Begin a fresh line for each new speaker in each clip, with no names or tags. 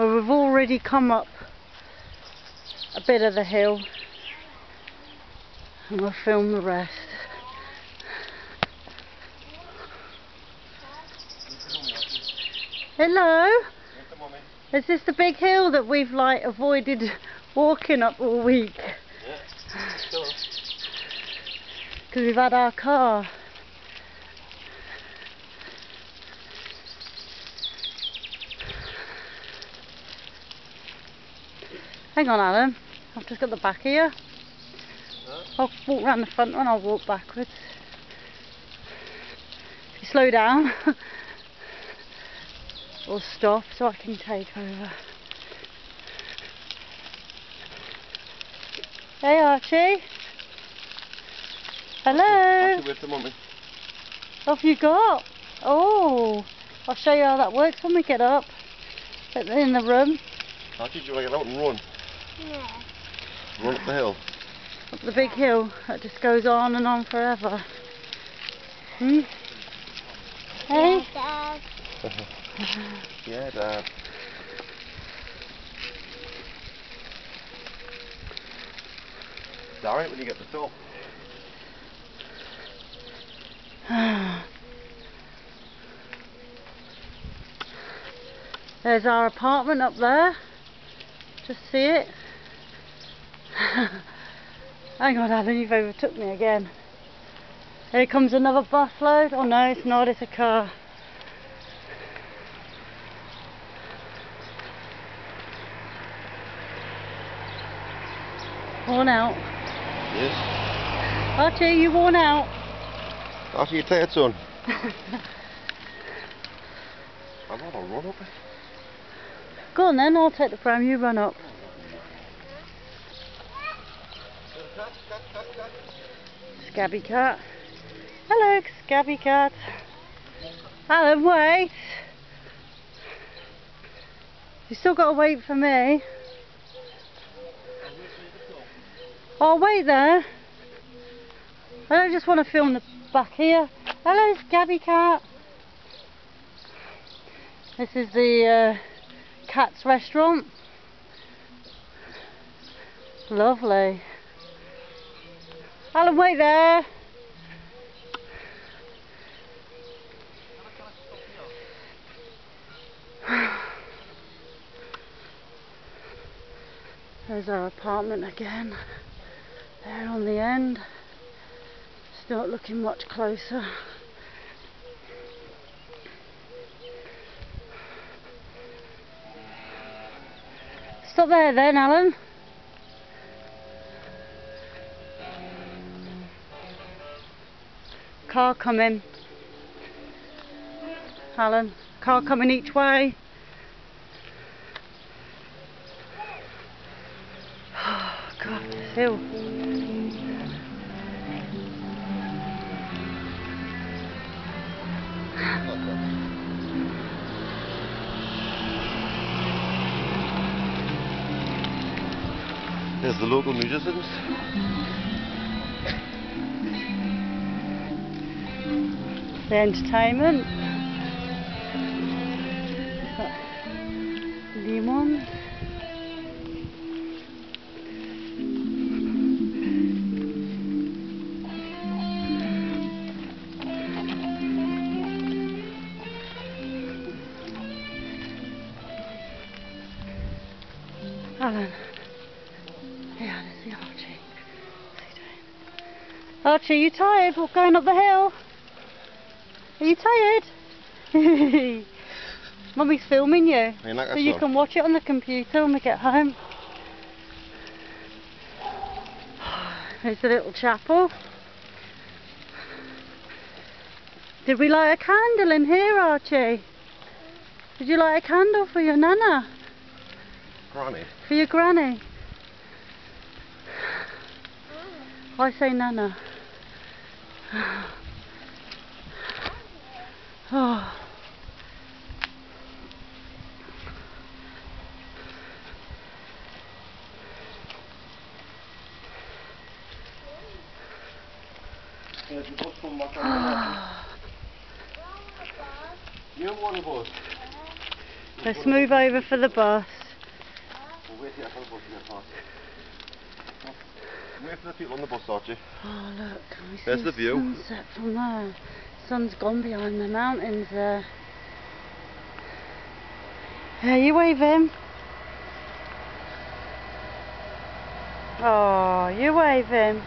Well, we've already come up a bit of the hill and we'll film the rest. Hello? Is this the big hill that we've like avoided walking up all week? Because we've had our car. Hang on Allan, I've just got the back here. I'll walk round the front and I'll walk backwards. If you slow down, or stop so I can take over. Hey Archie. Hello.
With the mummy.
What have you got? Oh, I'll show you how that works when we get up in the room.
Actually, do you want to get out and run?
Yeah.
Run up the hill.
Up the big hill that just goes on and on forever. Hmm? Hey?
Dad.
yeah, Dad. It's alright when you get the top.
There's our apartment up there. Just see it. Hang on, Allan, you've overtook me again. Here comes another bus load. Oh no, it's not, it's a car. Worn out.
Yes.
Archie, you worn out.
After you take it, son. I'd rather run up.
Go on then, I'll take the pram, you run up. Scabby cat. Hello, scabby cat. Allan, wait. You still got to wait for me. Oh, wait there. I don't just want to film the back here. Hello, scabby cat. This is the uh, cat's restaurant. Lovely. Allan, wait there. There's our apartment again. There on the end. It's not looking much closer. Stop there then, Allan. Car coming. Allan, car coming each way. Oh, God, this hill.
There's the local musicians.
The entertainment. Lemon. Allan. Yeah, there's the Archie. Doing? Archie, you tired? We're going up the hill. Are you tired? Mummy's filming you.
Hey, like
So you can watch it on the computer when we get home. There's the little chapel. Did we light a candle in here, Archie? Did you light a candle for your nana?
Granny.
For your granny? I say nana. Oh.
There's the bus coming back on. You're one of us.
Let's move over for the bus.
We'll wait here for the bus to get past. Wait for the people on the bus, Archie.
Oh look, can we see
There's the view.
sunset from there? Sun's gone behind the mountains uh. there. Are you waving? Oh, you waving?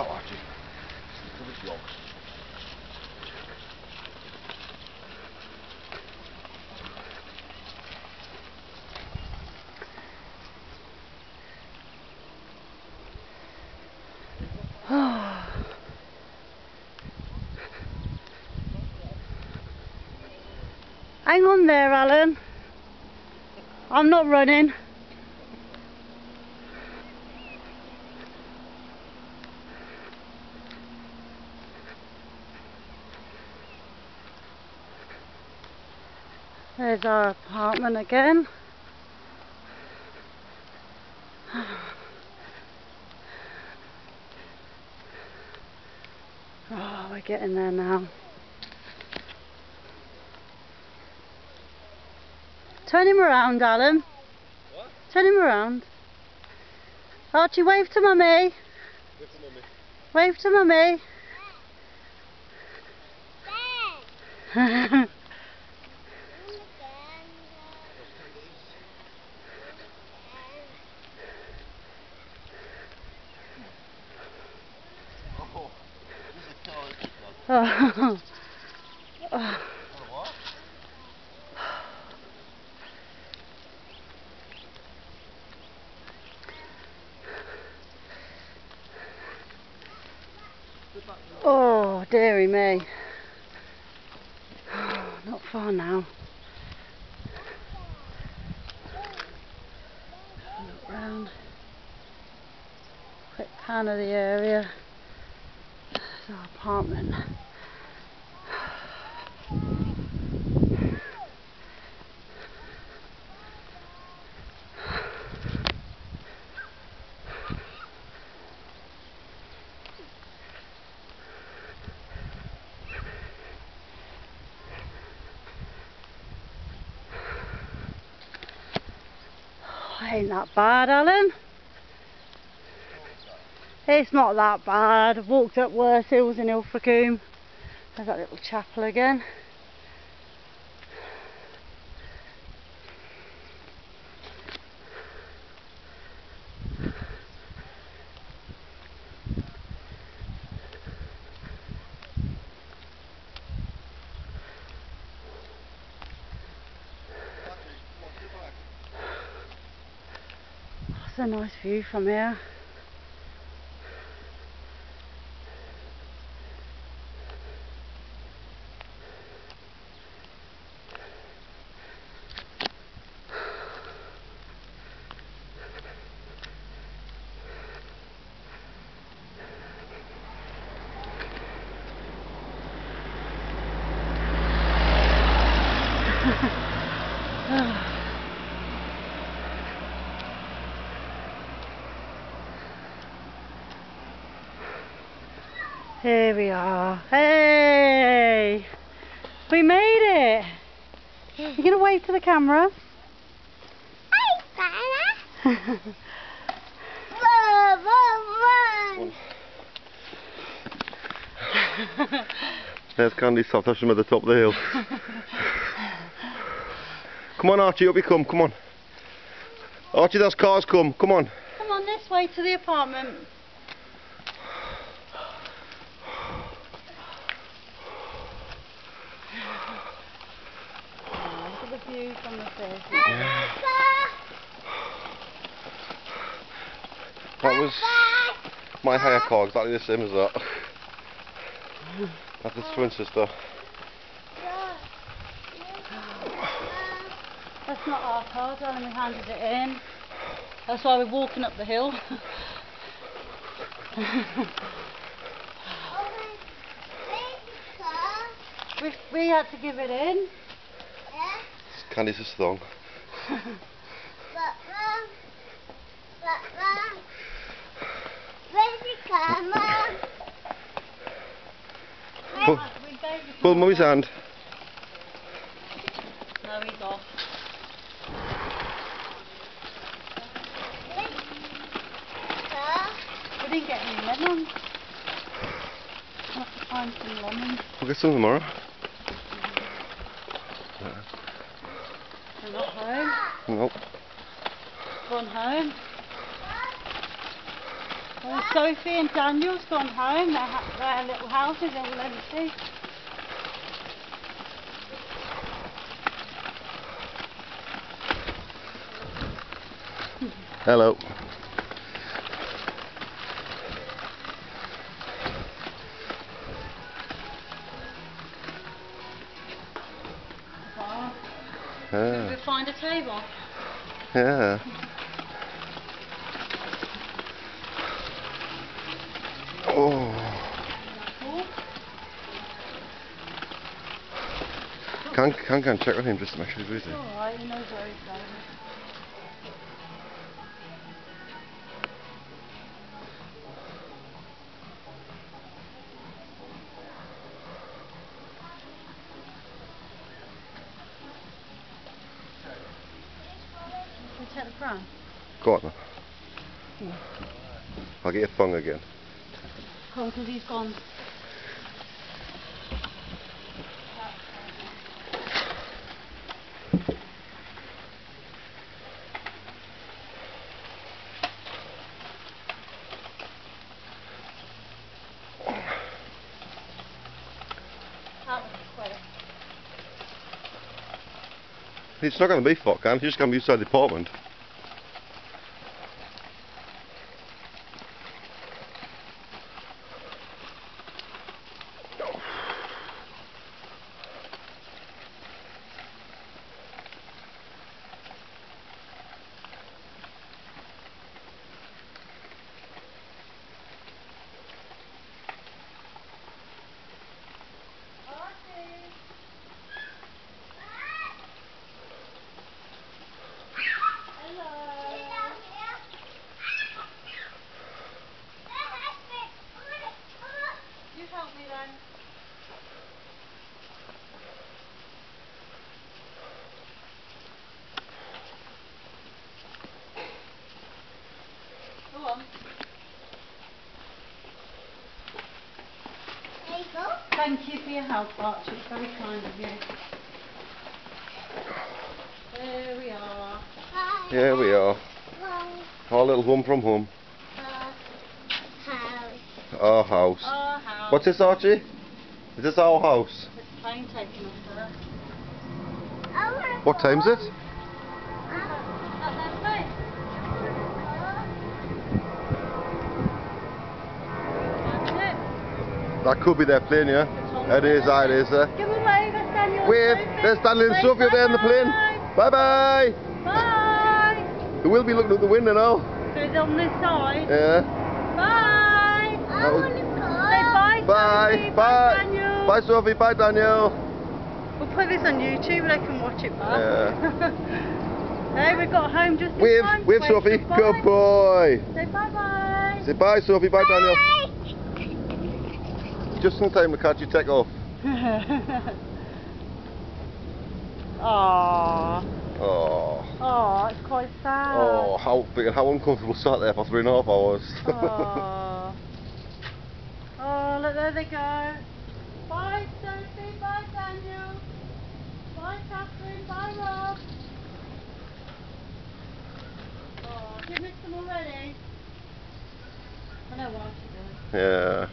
How, Archie? To the dog.
Hang on there, Allan. I'm not running. There's our apartment again. Oh, we're getting there now. Turn him around, Allan.
What?
Turn him around. Archie, wave to mummy. Wave to mummy.
Oh, this is a car, isn't it, Dad?
oh. Oh.
Oh, what?
Oh, dearie me. Not far now. Look round. Quick pan of the area. There's our apartment. Ain't that bad, Allan? It's not that bad. I've walked up worse hills in Ilfracombe. There's that little chapel again. That's a nice view from here. Here we are. Hey! We made it! You gonna wave to the camera?
There's Candy Soft, that's from at the top of the hill. come on, Archie, up you come, come on. Archie, there's cars come, come on.
Come on this way to the apartment. view from the. Yeah.
That was my hair car, exactly the same as that. That's his twin sister.
That's not our car, darling, we handed it in. That's why we're walking up the hill. we, we had to give it in.
Candice's thong. Pull,
We gave it
pull mummy's hand.
No, he's off. We didn't get any lemons. We'll have to find some lemons.
We'll get some tomorrow.
They're not Gone home. Well, Sophie and Daniel's gone home. Their, their little house is all empty.
Hello. Yeah.
We'll find a table.
Yeah. Oh.
Cool.
Can can can check with him just to make sure he's with you.
Alright, he knows where he's going. Take?
Go on.
Yeah.
I'll get your thong again.
Come because he's gone.
It's not going to be fuck, can it? It's just going to be inside the apartment.
You help me then. Go on. Thank you for your help, Archie. It's very kind of you. There we are.
Here we are. Our little home from home. Our house.
Our house.
What's this, Archie? Is this our house?
This plane taking us there.
What time's it?
That their plane? That's it.
That could be their plane, yeah? It is, aye, it is. Uh.
Give a wave, that's Daniel.
Wave, there's Daniel and
Say
Sophie up there in the plane.
bye-bye.
Bye bye.
Bye.
We will be looking at the window now.
So it's on this side.
Yeah.
Bye.
That was-
Say bye,
Bye.
Sophie.
Bye.
Daniel.
Bye, Sophie. Bye, Daniel.
We'll put this on YouTube. And they can watch it back.
Yeah.
hey, we got home just in
Wave,
time.
wave,
Wave
Sophie.
goodbye.
Good boy.
Say bye bye.
Say bye, Sophie. Bye, Daniel. Just in time to catch you take off.
Aww.
Oh.
Oh, it's quite sad.
Oh, how big how uncomfortable sat there for three and a half hours.
oh. oh, look, there they go. Bye, Sophie. Bye, Daniel. Bye, Catherine. Bye, Rob. Oh, you miss them already? I know why she does.
yeah.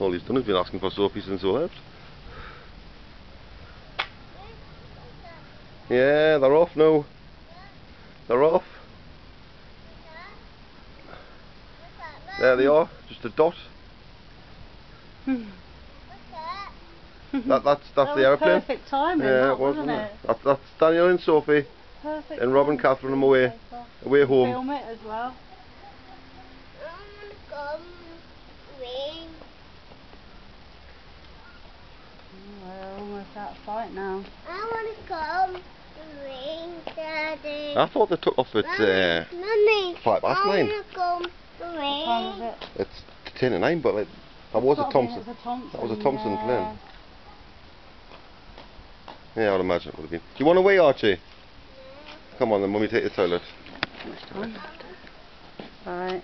All he's done is been asking for Sophie since we left. Yeah, they're off now. They're off. There they are, just a dot. That, that's that's
that
the aeroplane.
perfect timing,
Yeah,
that,
it was,
wasn't
wasn't
it?
it? That, that's Daniel and Sophie
Perfect.
and Rob and. Catherine on the way,
So
away home.
Film it as well. Well, that fight now.
I want to come. Ring, Daddy.
I thought they took off at uh,
Mummy.
five past
I
nine.
want to come.
What time is
Ring.
it?
It's ten to nine, but like, that was a
Gotta be, Thomson. a Thomson.
That was a Thomson
yeah.
plane. Yeah, I'd imagine it would have been. Do you want to wee, Archie? Come on then, mummy, take the toilet.
How much time? Right.